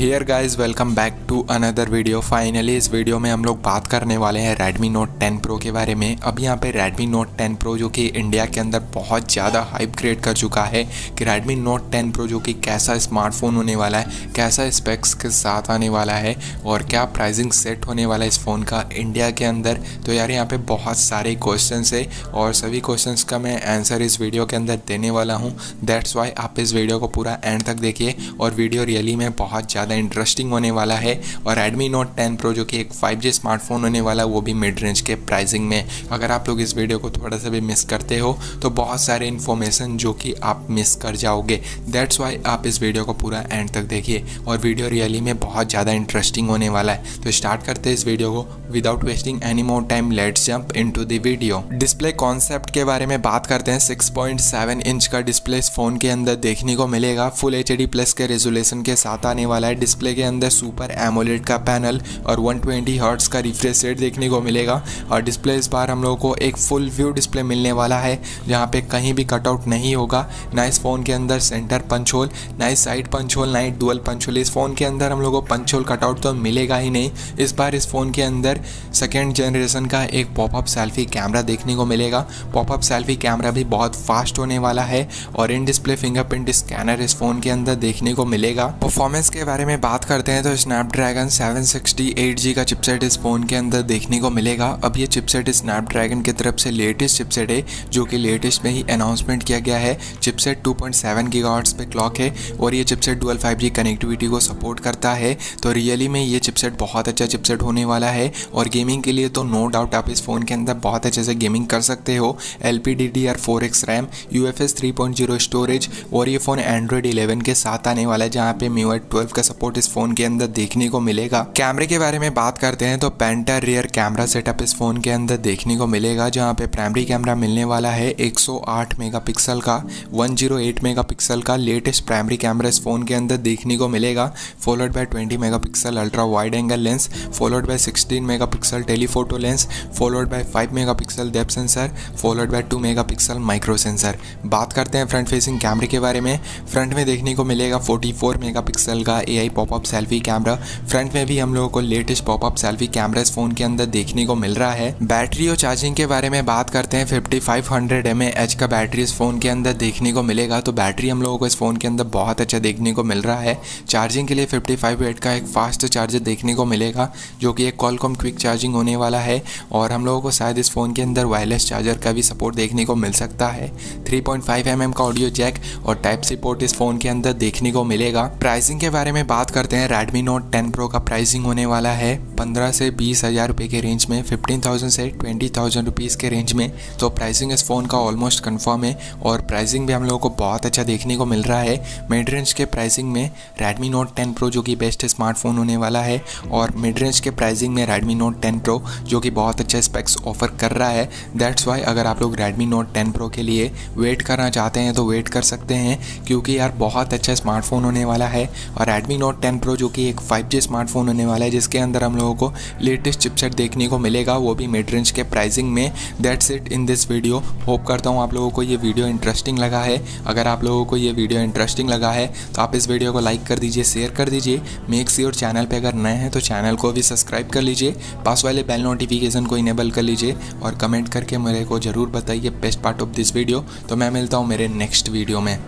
Hey guys welcome back to another video finally इस video में हम लोग बात करने वाले हैं Redmi Note 10 Pro के बारे में। अब यहाँ पे Redmi Note 10 Pro जो कि इंडिया के अंदर बहुत ज़्यादा हाइप क्रिएट कर चुका है कि Redmi Note 10 Pro जो कि कैसा स्मार्टफ़ोन होने वाला है, कैसा स्पेक्स के साथ आने वाला है और क्या प्राइसिंग सेट होने वाला है इस फ़ोन का इंडिया के अंदर। तो यार, यहाँ पे बहुत सारे क्वेश्चन है और सभी क्वेश्चन का मैं आंसर इस वीडियो के अंदर देने वाला हूँ। दैट्स वाई आप इस वीडियो को पूरा एंड तक देखिए और वीडियो रियली में बहुत ज़्यादा इंटरेस्टिंग होने वाला है और Redmi Note 10 Pro जो कि एक 5G स्मार्टफ़ोन होने वाला, वो भी मिड रेंज के प्राइसिंग में। अगर आप लोग इस वीडियो को थोड़ा सा भी मिस करते हो तो बहुत सारे इन्फॉर्मेशन जो कि आप मिस कर जाओगे। दैट्स वाई आप इस वीडियो को पूरा एंड तक देखिए और वीडियो रियली में बहुत ज़्यादा इंटरेस्टिंग होने वाला है। तो स्टार्ट करते हैं इस वीडियो को। Without wasting any more time let's jump into video display concept के बारे में बात करते हैं। 6.7 इंच का डिस्प्ले इस फ़ोन के अंदर देखने को मिलेगा। फुल एच डी प्लस के रेजोल्यूशन के साथ आने वाला है। डिस्प्ले के अंदर सुपर एमोलेड का पैनल और 120 ट्वेंटी का रिफ्रेश रेट देखने को मिलेगा। और डिस्प्ले इस बार हम लोगों को एक फुल व्यू डिस्प्ले मिलने वाला है, जहाँ पे कहीं भी कटआउट नहीं होगा। ना इस फ़ोन के अंदर सेंटर पंच होल ना इस साइड पंच होल ना डुअल पंच होल इस फ़ोन के अंदर हम लोग को पंच होल कटआउट तो मिलेगा ही नहीं। इस बार इस फ़ोन के अंदर सेकेंड जनरेशन का एक पॉपअप सेल्फी कैमरा देखने को मिलेगा। पॉपअप सेल्फी कैमरा भी बहुत फास्ट होने वाला है और इन डिस्प्ले फिंगरप्रिंट स्कैनर इस फ़ोन के अंदर देखने को मिलेगा। परफॉर्मेंस के बारे में बात करते हैं तो स्नैपड्रैगन 768G का चिपसेट इस फ़ोन के अंदर देखने को मिलेगा। अब ये चिपसेट स्नैपड्रैगन की तरफ़ से लेटेस्ट चिपसेट है, जो कि लेटेस्ट में ही अनाउंसमेंट किया गया है। चिपसेट 2.7 पॉइंट पे क्लॉक है और ये चिपसेट डुअल 5G कनेक्टिविटी को सपोर्ट करता है। तो रियली में ये चिपसेट बहुत अच्छा चिपसेट होने वाला है और गेमिंग के लिए तो नो डाउट आप इस फ़ोन के अंदर बहुत अच्छे से गेमिंग कर सकते हो। L P D D R four X RAM U F S three point zero storage और ये फ़ोन एंड्रॉयड इलेवन के साथ आने वाला है, जहाँ पे म्यू ट्वेल्व का सपोर्ट इस फ़ोन के अंदर देखने को मिलेगा। कैमरे के बारे में बात करते हैं तो पेंटर रियर कैमरा सेटअप इस फ़ोन के अंदर देखने को मिलेगा, जहाँ पे प्राइमरी कैमरा मिलने वाला है 108 मेगापिक्सल का 108 मेगापिक्सल का लेटेस्ट प्राइमरी कैमरा इस फ़ोन के अंदर देखने को मिलेगा followed by 20 megapixel ultra wide angle lens followed by 16 megapixel telephoto lens followed by 5 megapixel depth sensor followed by 2 megapixel micro sensor बात करते हैं फ्रंट फेसिंग कैमरे के बारे में। फ्रंट में देखने को मिलेगा 44 मेगापिक्सल का AI popup selfie camera front में भी हम लोगों को लेटेस्ट पॉपअप सेल्फी कैमरा इस फ़ोन के अंदर देखने को मिल रहा है। बैटरी और चार्जिंग के बारे में बात करते हैं। Fifty five hundred M H का बैटरी इस फ़ोन के अंदर देखने को मिलेगा। तो बैटरी हम लोगों को इस फ़ोन के अंदर बहुत अच्छा देखने को मिल रहा है। चार्जिंग के लिए फिफ्टी फाइव वेट का एक फास्ट चार्जर देखने को मिलेगा, जो कि एक कॉलकॉम क्विक चार्जिंग होने वाला है। और हम लोगों को शायद इस फ़ोन के अंदर वायरलेस चार्जर का भी सपोर्ट देखने को मिल सकता है। Three point five M M का ऑडियो जैक और टाइप सी पोर्ट इस फ़ोन के अंदर देखने को मिलेगा। प्राइसिंग के बारे में बात करते हैं Redmi Note 10 Pro का प्राइसिंग होने वाला है। पंद्रह से बीस हज़ार रुपये के रेंज में फिफ्टीन थाउज़ेंड से ट्वेंटी थाउज़ेंड रुपीज़ के रेंज में। तो प्राइसिंग इस फ़ोन का ऑलमोस्ट कंफर्म है और प्राइसिंग भी हम लोगों को बहुत अच्छा देखने को मिल रहा है। मिड रेंज के प्राइसिंग में रेडमी नोट टेन प्रो जो कि बेस्ट स्मार्टफ़ोन होने वाला है, और मिड रेंज के प्राइसिंग में रेडमी नोट टेन प्रो जो कि बहुत अच्छा स्पेक्स ऑफ़र कर रहा है। दैट्स वाई अगर आप लोग रेडमी नोट टेन प्रो के लिए वेट करना चाहते हैं तो वेट कर सकते हैं, क्योंकि यार बहुत अच्छा स्मार्टफ़ोन होने वाला है। और रेडमी नोट टेन प्रो जो कि एक फाइव स्मार्टफ़ोन होने वाला है, जिसके अंदर हम लोगों को लेटेस्ट चिपसेट देखने को मिलेगा, वो भी मिड रेंज के प्राइसिंग में। That's it in this video hope करता हूँ आप लोगों को ये वीडियो इंटरेस्टिंग लगा है। अगर आप लोगों को ये वीडियो इंटरेस्टिंग लगा है तो आप इस वीडियो को लाइक कर दीजिए शेयर कर दीजिए। मेक श्योर चैनल पर अगर नए हैं तो चैनल को भी सब्सक्राइब कर लीजिए। पास वाले बेल नोटिफिकेशन को इनेबल कर लीजिए और कमेंट करके मेरे को ज़रूर बताइए best part of this video तो मैं मिलता हूँ मेरे नेक्स्ट वीडियो में।